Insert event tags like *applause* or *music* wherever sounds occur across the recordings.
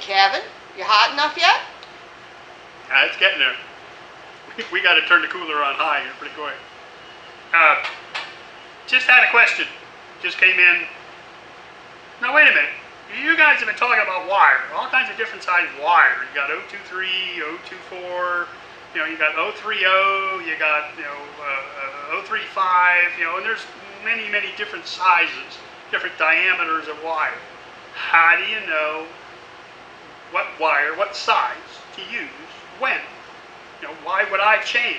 Kevin. You hot enough yet? Uh, it's getting there. We got to turn the cooler on high here pretty quick. Uh, just had a question. Just came in. Now wait a minute. You guys have been talking about wire, all kinds of different size wire. You got 023, 024, you know, you got 030, you got, you know, uh, uh, 035, you know, and there's many, many different sizes, different diameters of wire. How do you know what wire, what size to use when? You know, why would I change?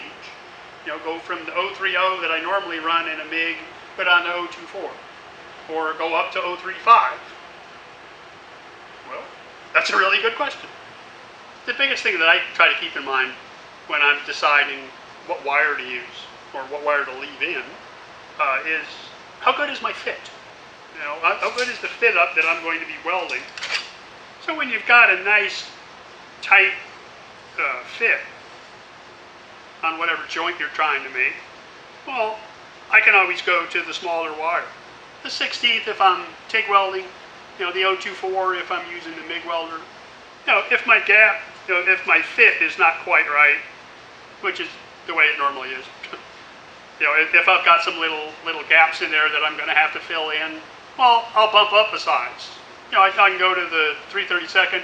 You know, go from the 030 that I normally run in a MIG, put on the 024, or go up to 035. Well, that's a really good question. The biggest thing that I try to keep in mind when I'm deciding what wire to use or what wire to leave in uh, is how good is my fit? You know, how how good is the fit up that I'm going to be welding? So when you've got a nice, tight uh, fit on whatever joint you're trying to make, well, I can always go to the smaller wire. The 16th if I'm TIG welding, you know, the 024 if I'm using the MIG welder. You know, if my gap, you know, if my fit is not quite right, which is the way it normally is. *laughs* you know, if, if I've got some little little gaps in there that I'm going to have to fill in, well, I'll bump up a size. You know, I, I can go to the 332nd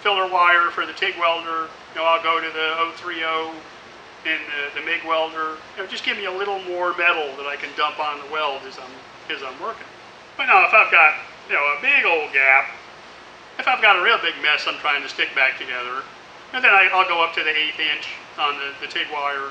filler wire for the TIG welder. You know, I'll go to the 030 in the, the MIG welder. You know, just give me a little more metal that I can dump on the weld as I'm as I'm working. But now, if I've got you know a big old gap, if I've got a real big mess I'm trying to stick back together, and then I, I'll go up to the eighth inch on the, the TIG wire,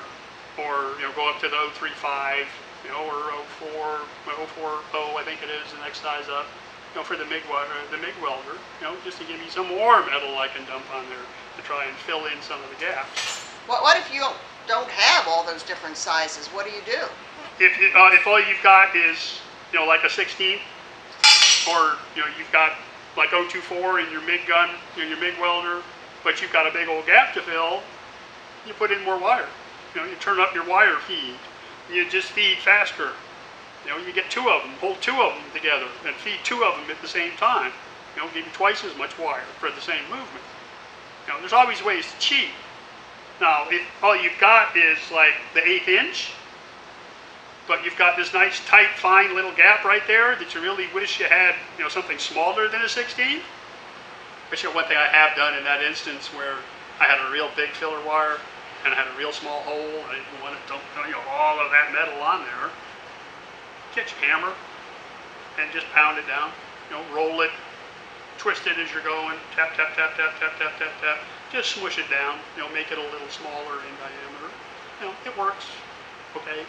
or you know go up to the 035, you know, or 04, 040, I think it is the next size up, you know, for the MIG welder, the MIG welder, you know, just to give me some more metal I can dump on there to try and fill in some of the gaps. What, what if you don't, don't have all those different sizes? What do you do? If you, uh, if all you've got is you know like a 16, or you know you've got like 024 in your MIG gun, in your MIG welder, but you've got a big old gap to fill, you put in more wire. You know, you turn up your wire feed. You just feed faster. You know, you get two of them, hold two of them together, and feed two of them at the same time. You know, give you twice as much wire for the same movement. You know, there's always ways to cheat. Now, if all you've got is like the eighth inch, but you've got this nice, tight, fine little gap right there that you really wish you had, you know, something smaller than a 16. But you know, one thing I have done in that instance where I had a real big filler wire and I had a real small hole, I didn't want to dump, you know, all of that metal on there. Your hammer and just pound it down. You know, roll it, twist it as you're going, tap, tap, tap, tap, tap, tap, tap, tap. Just smush it down. You know, make it a little smaller in diameter. You know, it works. Okay.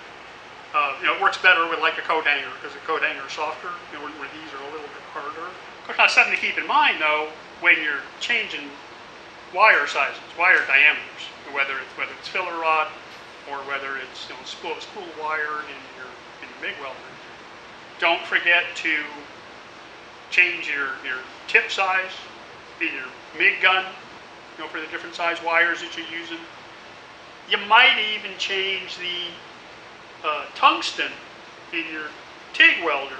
Uh, you know, it works better with like a coat hanger because the coat hanger is softer. You know, where, where these are a little bit harder. Of course, now something to keep in mind though when you're changing wire sizes, wire diameters, whether it's whether it's filler rod or whether it's you know, spool, spool wire in your in MIG welder. Don't forget to change your, your tip size, be your MIG gun, you know, for the different size wires that you're using. You might even change the uh, tungsten in your TIG welder.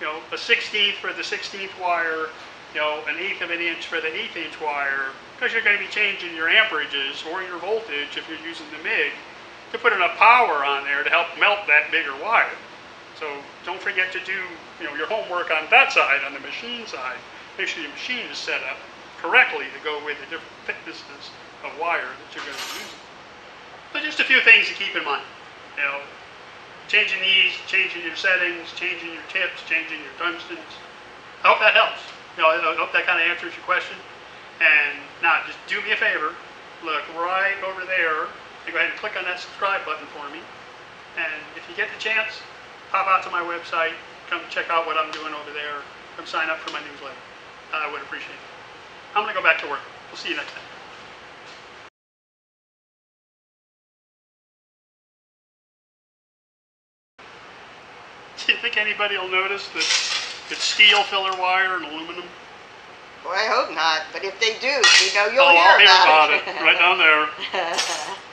You know, a 16th for the 16th wire, you know, an eighth of an inch for the eighth inch wire, because you're going to be changing your amperages or your voltage if you're using the MIG to put enough power on there to help melt that bigger wire. So don't forget to do you know your homework on that side, on the machine side. Make sure your machine is set up correctly to go with the different thicknesses of wire that you're going to be using. But just a few things to keep in mind. You know, changing these, changing your settings, changing your tips, changing your tungstens. I hope that helps. You know, I hope that kind of answers your question. And now, just do me a favor. Look right over there go ahead and click on that subscribe button for me. And if you get the chance, pop out to my website, come check out what I'm doing over there, come sign up for my newsletter. I would appreciate it. I'm going to go back to work. We'll see you next time. Do you think anybody will notice that it's steel filler wire and aluminum? Boy, I hope not. But if they do, you know you'll oh, hear I'll hear about, about it. Right down there. it. *laughs*